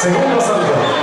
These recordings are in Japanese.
セコンドサンド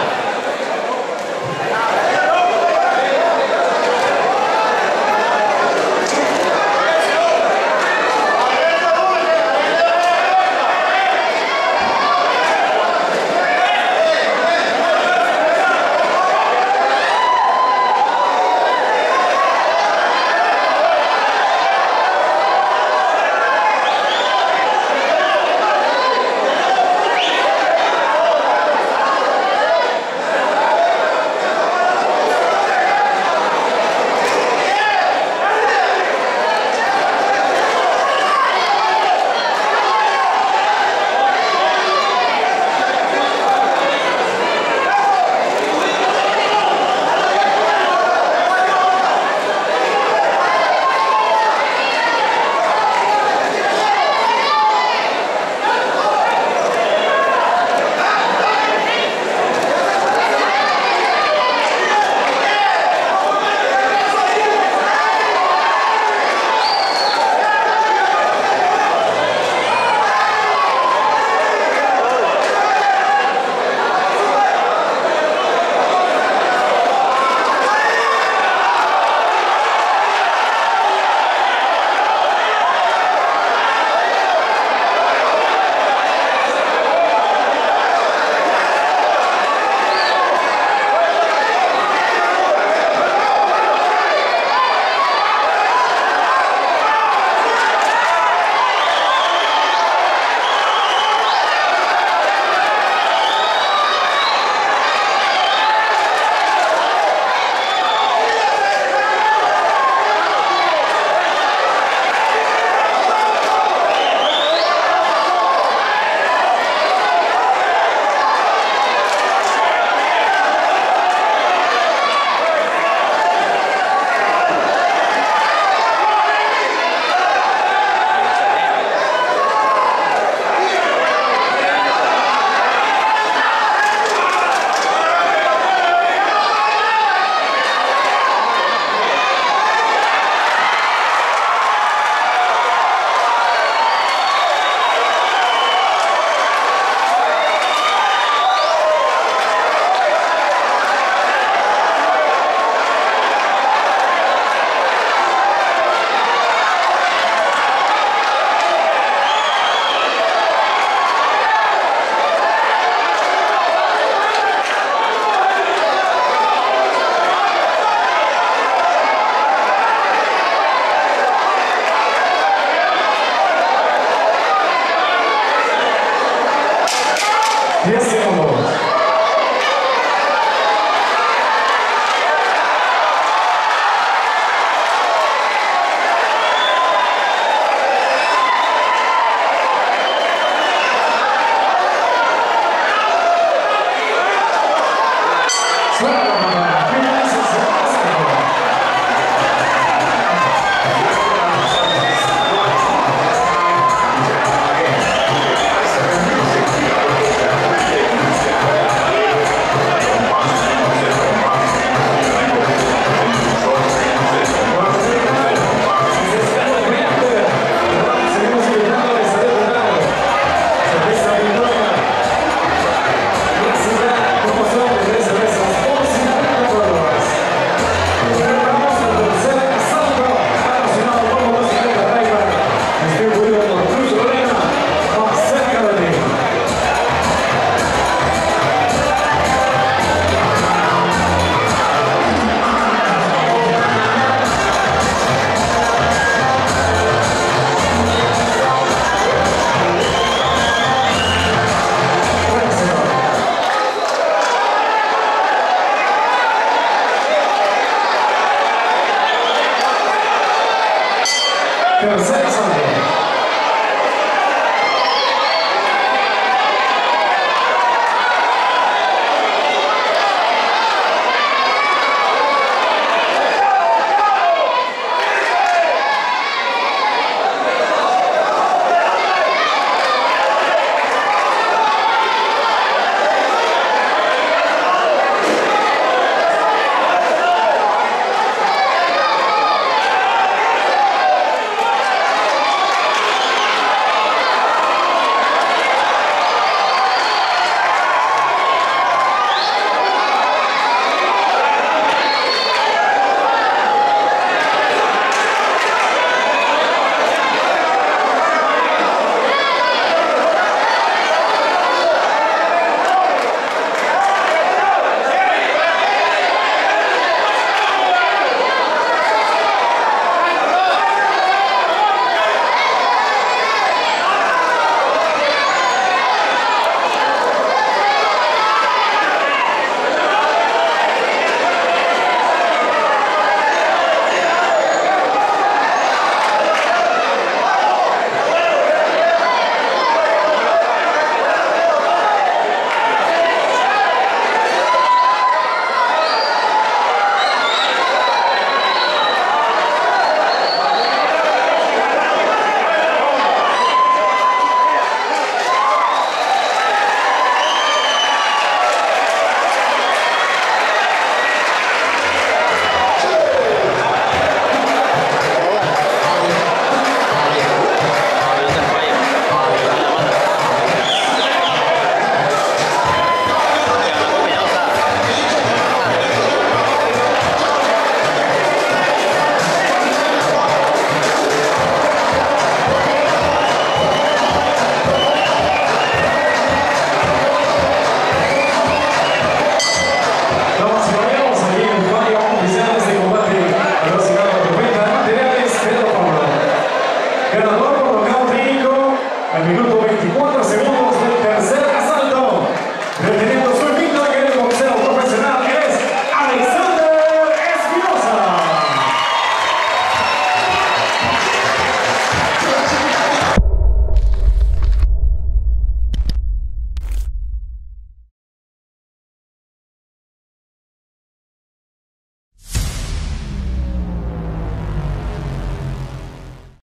Go,